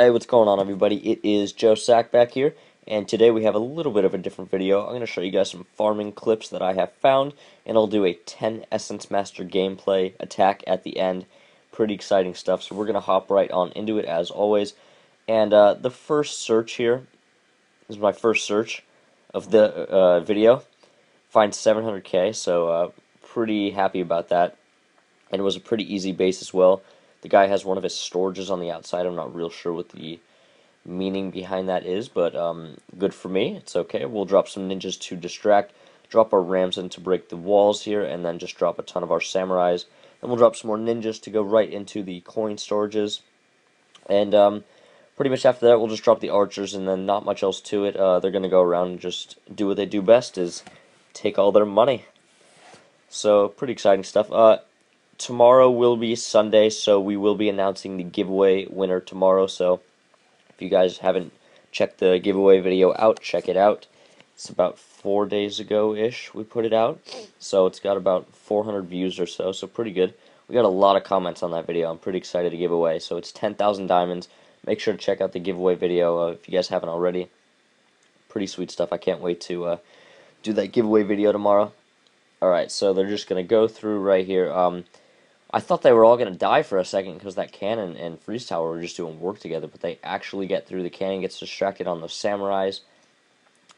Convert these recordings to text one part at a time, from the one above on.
Hey, what's going on everybody? It is Joe Sack back here, and today we have a little bit of a different video. I'm going to show you guys some farming clips that I have found, and I'll do a 10 Essence Master gameplay attack at the end. Pretty exciting stuff, so we're going to hop right on into it as always. And uh, the first search here is my first search of the uh, video. Find 700k, so uh, pretty happy about that. And it was a pretty easy base as well. The guy has one of his storages on the outside. I'm not real sure what the meaning behind that is, but um, good for me. It's okay. We'll drop some ninjas to distract, drop our rams in to break the walls here, and then just drop a ton of our samurais. And we'll drop some more ninjas to go right into the coin storages. And um, pretty much after that, we'll just drop the archers, and then not much else to it. Uh, they're going to go around and just do what they do best, is take all their money. So, pretty exciting stuff. Uh, tomorrow will be Sunday, so we will be announcing the giveaway winner tomorrow. So if you guys haven't checked the giveaway video out, check it out. It's about four days ago-ish we put it out, so it's got about 400 views or so, so pretty good. We got a lot of comments on that video. I'm pretty excited to give away. So it's 10,000 diamonds. Make sure to check out the giveaway video uh, if you guys haven't already. Pretty sweet stuff. I can't wait to uh, do that giveaway video tomorrow. Alright, so they're just going to go through right here. Um, I thought they were all going to die for a second because that cannon and freeze tower were just doing work together, but they actually get through. The cannon gets distracted on those samurais,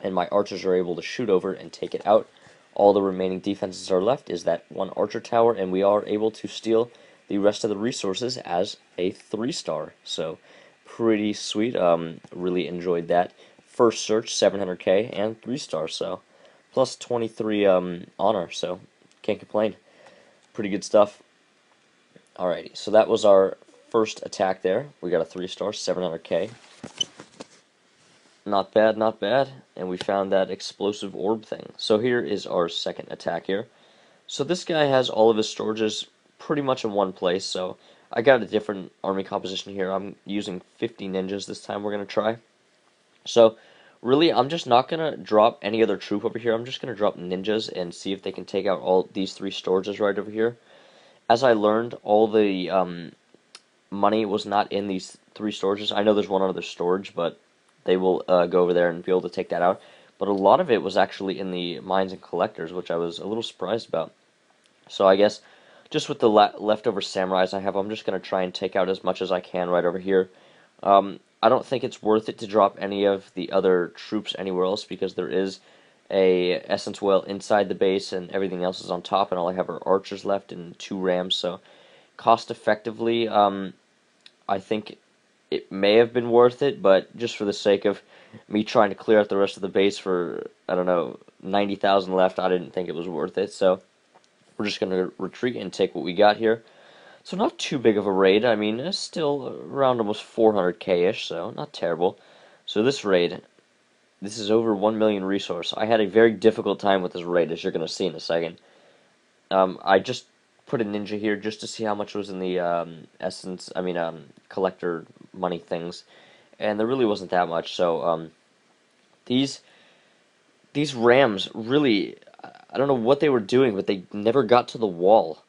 and my archers are able to shoot over and take it out. All the remaining defenses are left is that one archer tower, and we are able to steal the rest of the resources as a three star. So pretty sweet. Um, really enjoyed that. First search 700k and three stars. So plus 23 um, honor. So can't complain. Pretty good stuff. Alrighty, so that was our first attack there. We got a 3 star, 700k. Not bad, not bad. And we found that explosive orb thing. So here is our second attack here. So this guy has all of his storages pretty much in one place. So I got a different army composition here. I'm using 50 ninjas this time we're going to try. So really, I'm just not going to drop any other troop over here. I'm just going to drop ninjas and see if they can take out all these three storages right over here as I learned, all the um, money was not in these three storages. I know there's one other storage, but they will uh, go over there and be able to take that out. But a lot of it was actually in the mines and collectors, which I was a little surprised about. So I guess just with the le leftover samurais I have, I'm just going to try and take out as much as I can right over here. Um, I don't think it's worth it to drop any of the other troops anywhere else because there is a essence well inside the base and everything else is on top and all I have are archers left and two rams so cost effectively um, I think it may have been worth it but just for the sake of me trying to clear out the rest of the base for I don't know 90,000 left I didn't think it was worth it so we're just to retreat and take what we got here. So not too big of a raid I mean it's still around almost 400k ish so not terrible. So this raid this is over 1 million resource. I had a very difficult time with this raid, as you're going to see in a second. Um, I just put a ninja here just to see how much was in the um, essence, I mean, um, collector money things. And there really wasn't that much, so um, these these rams really, I don't know what they were doing, but they never got to the wall.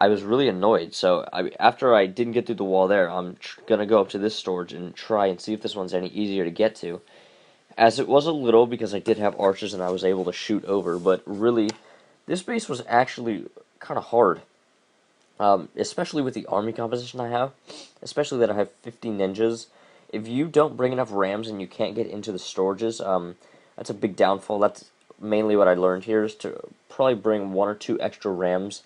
I was really annoyed, so I, after I didn't get through the wall there, I'm going to go up to this storage and try and see if this one's any easier to get to as it was a little because I did have archers and I was able to shoot over, but really, this base was actually kind of hard. Um, especially with the army composition I have, especially that I have 50 ninjas. If you don't bring enough rams and you can't get into the storages, um, that's a big downfall. That's mainly what I learned here is to probably bring one or two extra rams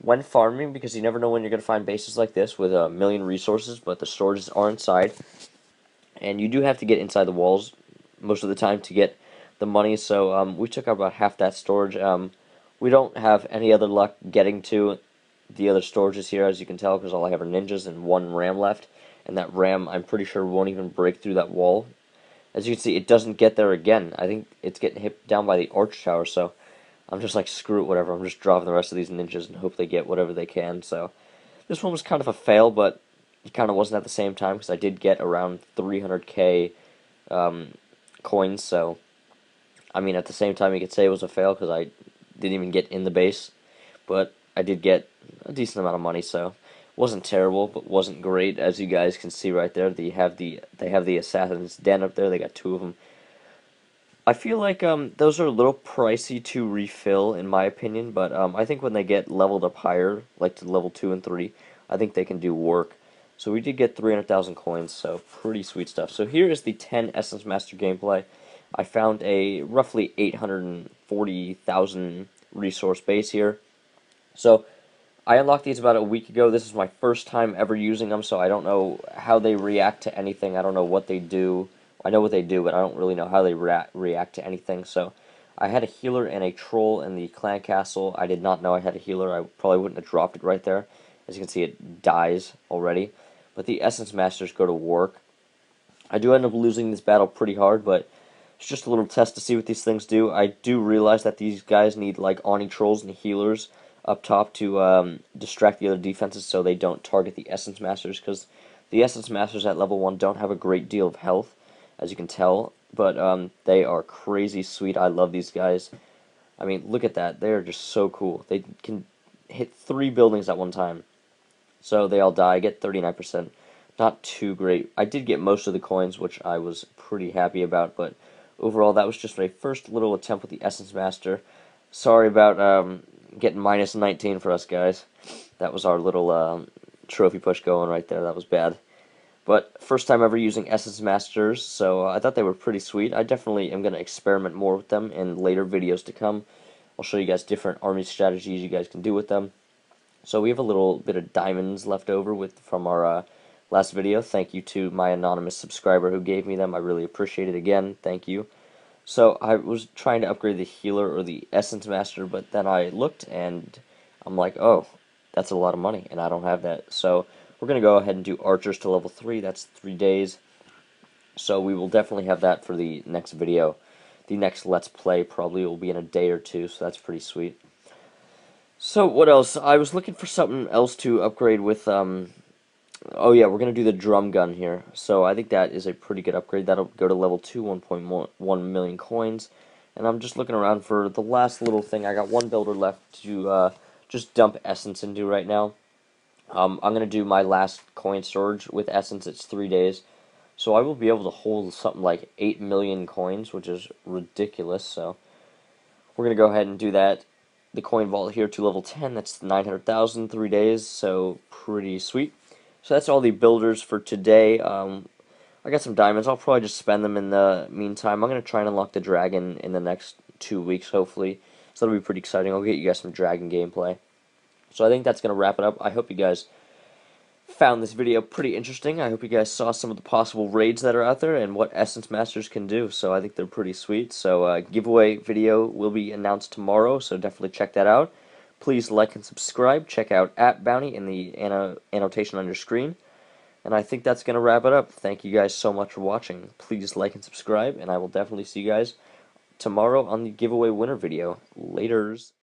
when farming because you never know when you're going to find bases like this with a million resources, but the storages are inside. And you do have to get inside the walls most of the time to get the money. So um, we took out about half that storage. Um, we don't have any other luck getting to the other storages here, as you can tell, because all I have are ninjas and one ram left. And that ram, I'm pretty sure, won't even break through that wall. As you can see, it doesn't get there again. I think it's getting hit down by the arch tower, so I'm just like, screw it, whatever. I'm just dropping the rest of these ninjas and hope they get whatever they can. So this one was kind of a fail, but it kind of wasn't at the same time, because I did get around 300k um, coins, so I mean, at the same time, you could say it was a fail because I didn't even get in the base, but I did get a decent amount of money, so wasn't terrible, but wasn't great, as you guys can see right there. They have the they have the Assassin's Den up there. They got two of them. I feel like um, those are a little pricey to refill, in my opinion, but um, I think when they get leveled up higher, like to level 2 and 3, I think they can do work. So we did get 300,000 coins, so pretty sweet stuff. So here is the 10 Essence Master gameplay. I found a roughly 840,000 resource base here. So I unlocked these about a week ago. This is my first time ever using them, so I don't know how they react to anything. I don't know what they do. I know what they do, but I don't really know how they rea react to anything. So I had a healer and a troll in the clan castle. I did not know I had a healer. I probably wouldn't have dropped it right there. As you can see, it dies already but the Essence Masters go to work. I do end up losing this battle pretty hard, but it's just a little test to see what these things do. I do realize that these guys need like Oni Trolls and healers up top to um, distract the other defenses so they don't target the Essence Masters, because the Essence Masters at level 1 don't have a great deal of health, as you can tell, but um, they are crazy sweet. I love these guys. I mean, look at that. They are just so cool. They can hit three buildings at one time. So they all die. I get 39%. Not too great. I did get most of the coins, which I was pretty happy about, but overall that was just my first little attempt with the Essence Master. Sorry about um, getting minus 19 for us guys. That was our little um, trophy push going right there. That was bad. But first time ever using Essence Masters, so I thought they were pretty sweet. I definitely am going to experiment more with them in later videos to come. I'll show you guys different army strategies you guys can do with them. So we have a little bit of diamonds left over with from our uh, last video. Thank you to my anonymous subscriber who gave me them. I really appreciate it again. Thank you. So I was trying to upgrade the healer or the essence master, but then I looked and I'm like, oh, that's a lot of money, and I don't have that. So we're going to go ahead and do archers to level 3. That's 3 days. So we will definitely have that for the next video. The next Let's Play probably will be in a day or two, so that's pretty sweet. So, what else? I was looking for something else to upgrade with, um... Oh yeah, we're to do the drum gun here. So, I think that is a pretty good upgrade. That'll go to level 2, 1.1 million coins. And I'm just looking around for the last little thing. I got one builder left to uh, just dump essence into right now. Um, I'm to do my last coin storage with essence. It's three days. So I will be able to hold something like 8 million coins, which is ridiculous. So we're to go ahead and do that the coin vault here to level 10. That's 900,000, three days, so pretty sweet. So that's all the builders for today. Um, I got some diamonds. I'll probably just spend them in the meantime. I'm going to try and unlock the dragon in the next two weeks, hopefully. So that'll be pretty exciting. I'll get you guys some dragon gameplay. So I think that's going to wrap it up. I hope you guys found this video pretty interesting. I hope you guys saw some of the possible raids that are out there and what Essence Masters can do. So I think they're pretty sweet. So uh, giveaway video will be announced tomorrow, so definitely check that out. Please like and subscribe. Check out Appbounty in the anno annotation on your screen. And I think that's going to wrap it up. Thank you guys so much for watching. Please like and subscribe, and I will definitely see you guys tomorrow on the giveaway winner video. Laters.